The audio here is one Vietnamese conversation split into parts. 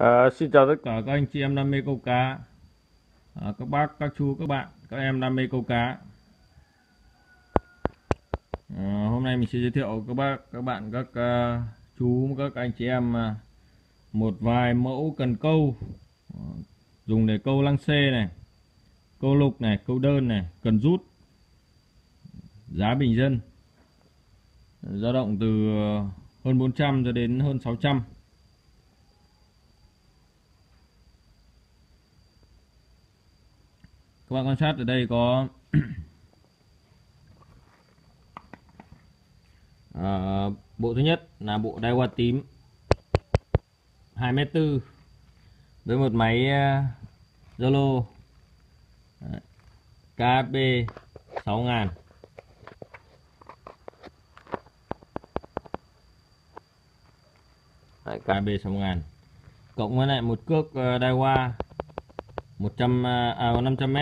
À, xin chào tất cả các anh chị em đam mê câu cá, à, các bác, các chú, các bạn, các em đam mê câu cá. À, hôm nay mình sẽ giới thiệu các bác, các bạn, các uh, chú, các anh chị em uh, một vài mẫu cần câu. Uh, dùng để câu lăng xê này, câu lục này, câu đơn này, cần rút, giá bình dân, dao động từ hơn 400 cho đến hơn 600 các bạn quan sát ở đây có à, bộ thứ nhất là bộ đai hoa tím 2m4 với một máy uh, Zolo KB 6000 Đấy, KB 6000 cộng với lại một cước à, đai hoa 100 à, 500 m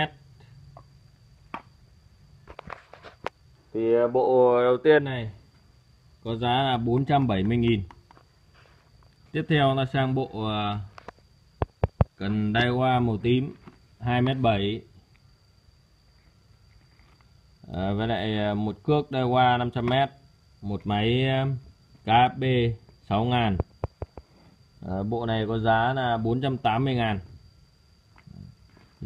thì à, bộ đầu tiên này có giá là 470.000 tiếp theo là sang bộ à, cần đai hoa màu tím 2m7 à, với lại à, một cước đai hoa 500m một máy KFB 6000 à, bộ này có giá là 480 ngàn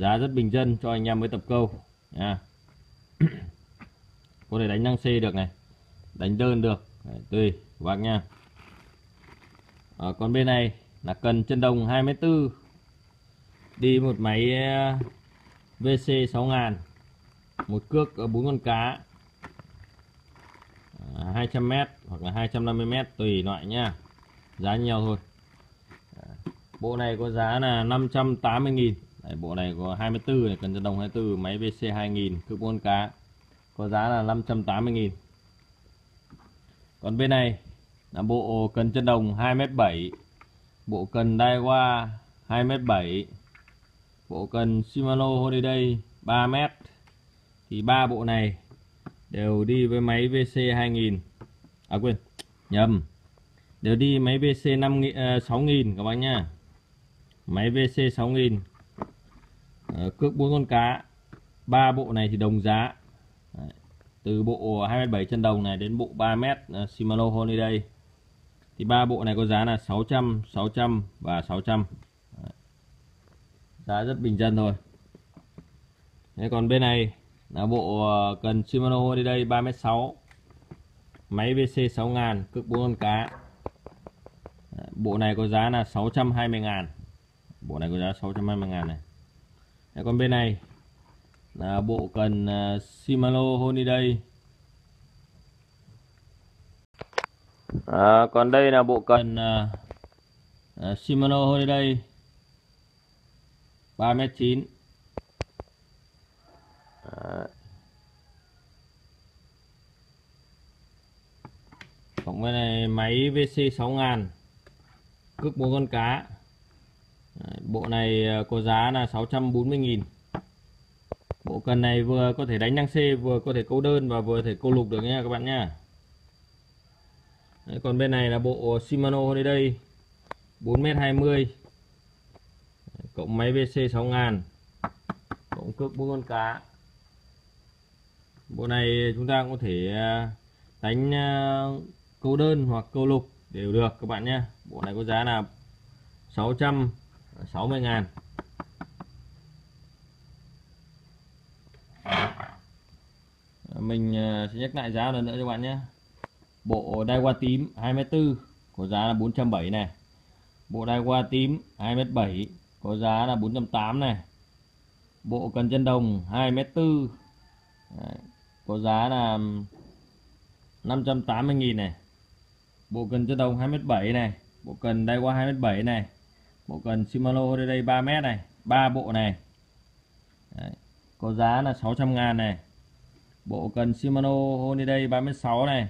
giá rất bình dân cho anh em mới tập câu. Nha. Có thể đánh năng C được này. Đánh đơn được. Đấy, tùy bác nha. À, còn bên này là cần chân đồng 24 đi một máy ờ, VC 6000 một cước ở bốn con cá. Ờ, 200m hoặc là 250m tùy loại nha. Giá nhiều thôi. Bộ này có giá là 580.000 Đấy, bộ này có 24 này cần chân đồng 24 máy VC 2000 cước con cá. Có giá là 580.000 còn bên này là bộ cần chân đồng 2m7 bộ cần Daiwa 2m7 bộ cần Shimano Holiday 3m thì ba bộ này đều đi với máy VC 2000 à quên nhầm. Đều đi máy VC 5 uh, 6000 các bác nhá. Máy VC 6000 Ờ, cước bốn con cá. Ba bộ này thì đồng giá. Đấy. từ bộ 27 chân đồng này đến bộ 3m uh, ờ, Shimano Holiday. Thì ba bộ này có giá là 600 600 và 600 Đấy. giá rất bình dân thôi. Thế còn bên này là bộ uh, cần Shimano Holiday 3m6 máy VC 6000 cước 4 con cá. Đấy. bộ này có giá là 620 ngàn. Bộ này có giá 620 ngàn này. Đấy, còn bên này là bộ cần uh, Shimano Holiday. À, còn đây là bộ cần uh, uh, Shimano Holiday. 3m9 à. cộng với này máy VC 6000 cước bốn con cá bộ này ờ, có giá là 640.000 bộ cần này vừa có thể đánh năng C vừa có thể câu đơn và vừa có thể câu lục được nha các bạn nha. Đấy, còn bên này là bộ Shimano Holiday 4m20 cộng máy VC 6000 cộng cước bốn con cá. Bộ này chúng ta cũng có thể ờ, đánh ờ, câu đơn hoặc câu lục đều được các bạn nhé. Bộ này có giá là 600 60 ngàn. Mình ờ, sẽ nhắc lại giá lần nữa cho bạn nhé. Bộ đai qua tím 24 có giá là 470 này. Bộ đai qua tím 2m7 có giá là 480 này. Bộ cần chân đồng 2m4 ờ, có giá là 580.000 này. Bộ cần chân đồng 2m7 này. Bộ cần đai qua 2m7 này bộ cần Shimano Holiday 3m này ba bộ này. Đấy. có giá là 600 ngàn này. Bộ cần Shimano Holiday 36 này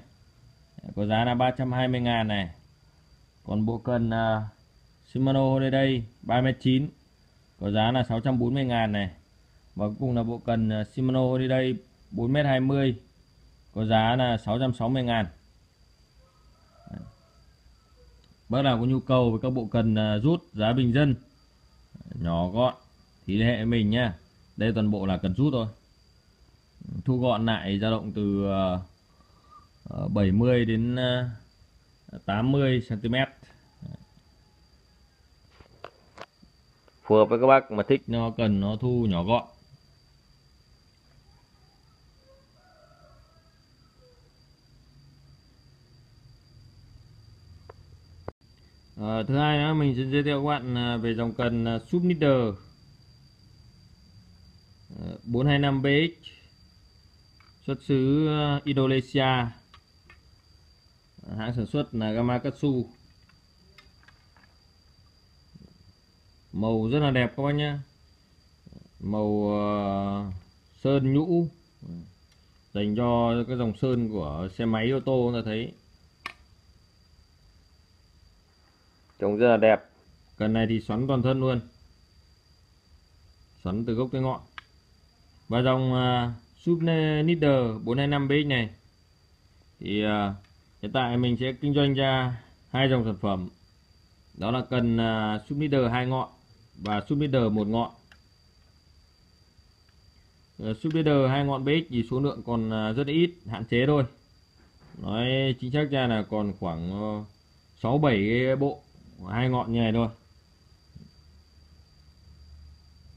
có giá là 320 ngàn này. Còn bộ cần uh, à, Shimano Holiday 39 có giá là 640 ngàn này. Và cuối cùng là bộ cần uh, à, Shimano Holiday 4m20 có giá là 660 ngàn. Bác nào có nhu cầu với các bộ cần à, rút giá bình dân nhỏ gọn thì liên hệ mình nhá. Đây toàn bộ là cần rút thôi. Thu gọn lại dao động từ à, 70 đến à, 80 cm phù hợp với các bác mà thích. Nó cần nó thu nhỏ gọn À, thứ hai nữa mình sẽ giới thiệu các bạn à, về dòng cần à, 425BX ờ, xuất xứ à, Indonesia. Ờ, hãng sản xuất là Gamakatsu. Màu rất là đẹp các bác nhé màu uh, sơn nhũ. Dành cho cái dòng sơn của xe máy ô tô chúng ta thấy. Trông rất là đẹp. Cần này thì xoắn toàn thân luôn. Xoắn từ gốc tới ngọn. Và dòng à, uh, Subnider 425BX này thì uh, hiện tại mình sẽ kinh doanh ra hai dòng sản phẩm. Đó là cần à, uh, Subnider hai ngọn và Subleader một ngọn. Ờ, uh, Subleader hai ngọn BX thì số lượng còn uh, rất ít hạn chế thôi. Nói chính xác ra là còn khoảng uh, 6 7 bộ hai ngọn như này thôi.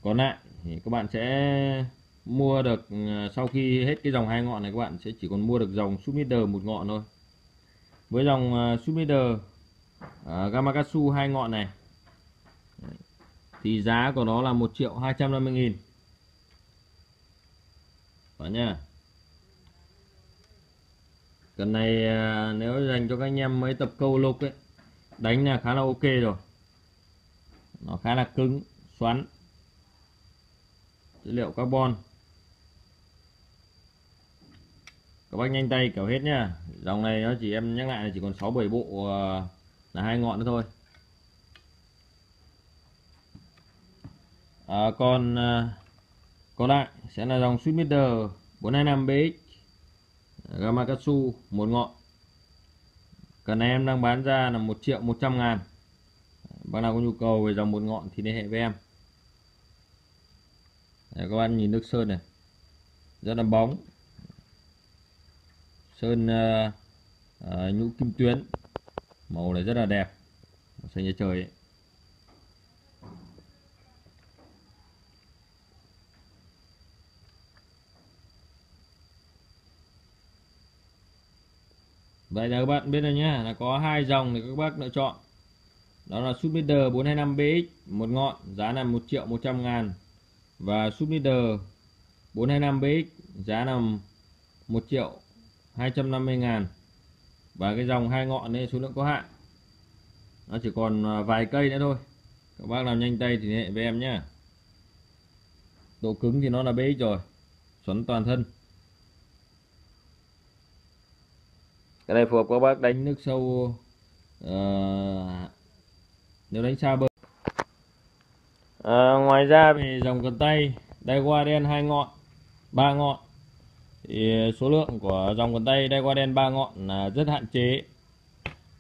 Còn lại thì các bạn sẽ mua được à, sau khi hết cái dòng hai ngọn này các bạn sẽ chỉ còn mua được dòng Subleader một ngọn thôi. Với dòng uh, uh, Gamakatsu hai ngọn này thì giá của nó là 1 triệu 250 nghìn. Đó nha. Cần này nếu dành cho các anh em mới tập câu lục ấy đánh là khá là ok rồi. Nó khá là cứng xoắn. Chất liệu carbon. Các bác nhanh tay kiểu hết nhá. Dòng này nó chỉ em nhắc lại là chỉ còn 6 7 bộ ờ, là hai ngọn nữa thôi. À, còn à, còn lại sẽ là dòng Switchmeter 425BX ờ, Gamakatsu một ngọn cần này em đang bán ra là 1 triệu 100 ngàn. Bác nào có nhu cầu về dòng một ngọn thì liên hệ với em. Đấy, các bạn nhìn nước sơn này. Rất là bóng. Sơn uh, uh, nhũ kim tuyến. Màu này rất là đẹp. Xanh như trời ấy. Vậy là các bạn biết rồi nhé là có hai dòng để các bác lựa chọn. Đó là Subleader 425BX một ngọn, giá là 1 triệu 100 ngàn. Và Subleader 425BX giá là 1 triệu 250 ngàn. Và cái dòng hai ngọn này số lượng có hạn. Nó chỉ còn à, vài cây nữa thôi. Các bác làm nhanh tay thì liên hệ với em nhé độ cứng thì nó là BX rồi, xoắn toàn thân. Cái này phù hợp các bác đánh nước sâu uh, nếu đánh xa bờ. À, ngoài ra thì dòng cần tay qua đen hai ngọn ba ngọn. Thì số lượng của dòng cần tay qua đen ba ngọn là rất hạn chế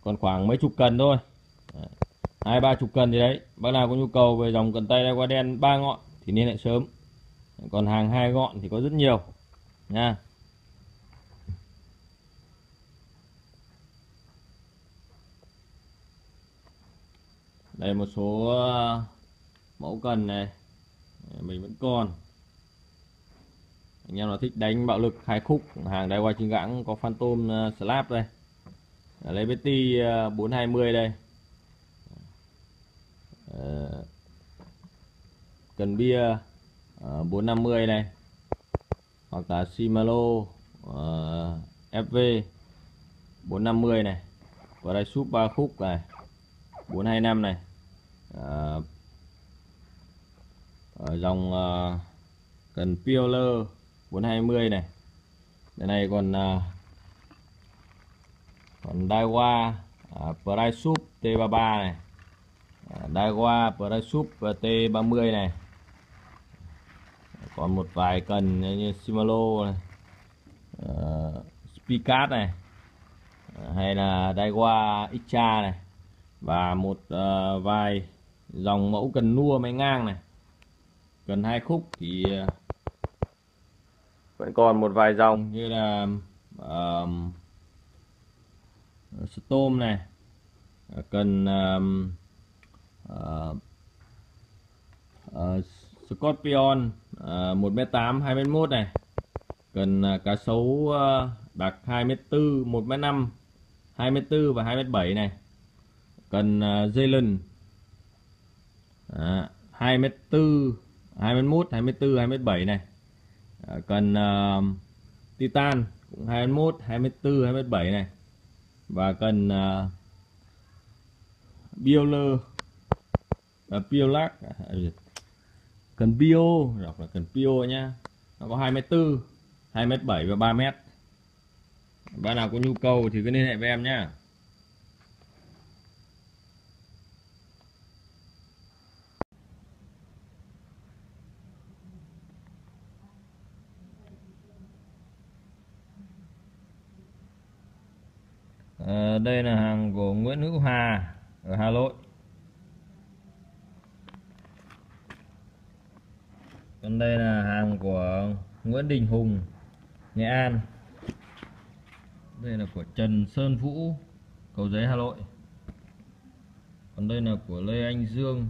còn khoảng mấy chục cần thôi. Hai ba chục cần thì đấy. Bác nào có nhu cầu về dòng cần tay qua đen ba ngọn thì nên lại sớm. Còn hàng hai ngọn thì có rất nhiều nha. Đây một số ờ, mẫu cần này. Mình vẫn còn. Anh em nào thích đánh bạo lực hai khúc, hàng đây qua chính gãng, có phantom ờ, slap đây. Lấy betty ờ, 420 đây. Cần bia 450 này. Hoặc là Shimano FV 450 này. Và đây súp 3 khúc này. 425 này. À, ở dòng à, cần Peeler 420 này. Đây này còn à, còn Daiwa à, Price T33 này. À, Daiwa Price T30 này. Còn một vài cần như Shimano này. Uh, Spicat này. Uh, hay là Daiwa Xtra này và một ờ, vài dòng mẫu cần nua máy ngang này. Cần hai khúc thì ờ, vẫn còn một vài dòng. như là um, Storm này. Cần um, uh, uh, Scorpion uh, 1m8 2m1 này. Cần uh, cá sấu uh, đặc 2m4 1m5 2m4 và 2m7 này cần uh, Zealand à, 2m4 2m1 2m4 2m7 này. Ờ, à, cần uh, Titan cũng 2m1 2m4 2m7 này. Và cần uh, Bioler. Uh, Biolac. À, à, cần Bio đọc là cần Bio nhá. Nó có 2m4 2m7 và 3m bạn nào có nhu cầu thì cứ liên hệ với em nhá. À, đây là hàng của Nguyễn Hữu Hà ở Hà Nội. Còn đây là hàng của Nguyễn Đình Hùng Nghệ An. Đây là của Trần Sơn Vũ Cầu Giấy Hà Nội. Còn đây là của Lê Anh Dương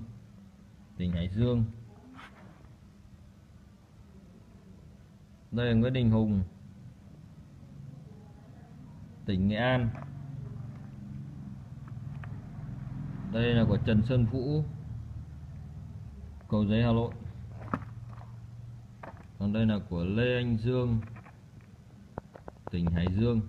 tỉnh Hải Dương. Đây là Nguyễn Đình Hùng tỉnh Nghệ An. Đây là của Trần Sơn Vũ, cầu giấy, Hà Nội. Còn đây là của Lê Anh Dương, tỉnh Hải Dương.